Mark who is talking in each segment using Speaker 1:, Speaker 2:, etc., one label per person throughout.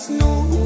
Speaker 1: las nubes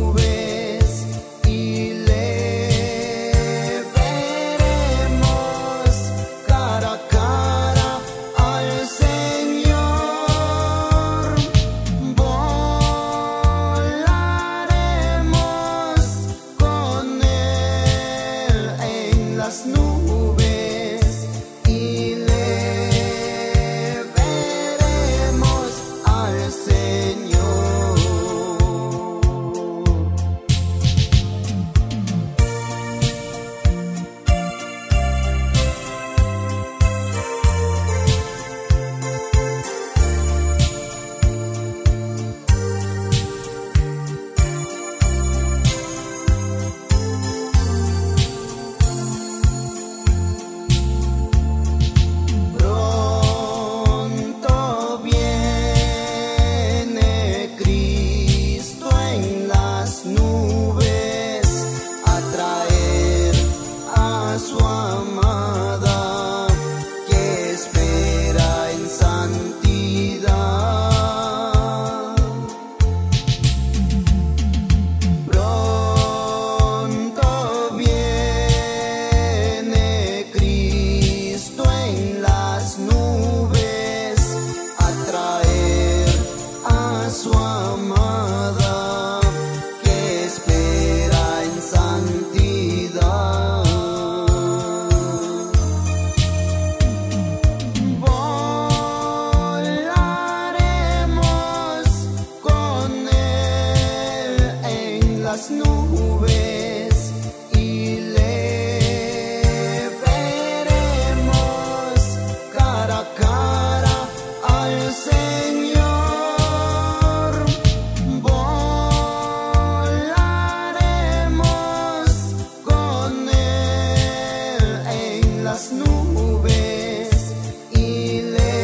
Speaker 1: las nubes y leveremos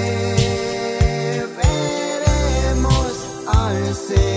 Speaker 1: al Señor.